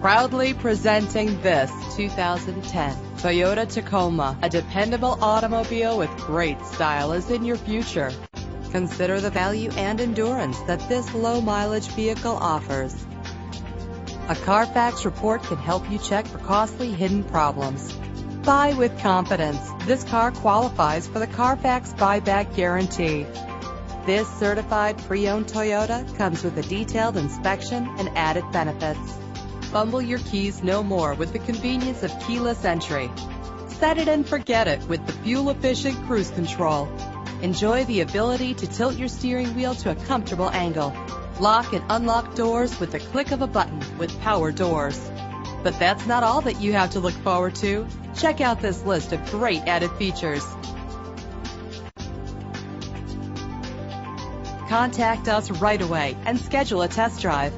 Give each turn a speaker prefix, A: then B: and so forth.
A: Proudly presenting this 2010 Toyota Tacoma. A dependable automobile with great style is in your future. Consider the value and endurance that this low mileage vehicle offers. A Carfax report can help you check for costly hidden problems. Buy with confidence. This car qualifies for the Carfax buyback guarantee. This certified pre-owned Toyota comes with a detailed inspection and added benefits. Fumble your keys no more with the convenience of keyless entry. Set it and forget it with the fuel-efficient cruise control. Enjoy the ability to tilt your steering wheel to a comfortable angle. Lock and unlock doors with the click of a button with power doors. But that's not all that you have to look forward to. Check out this list of great added features. Contact us right away and schedule a test drive.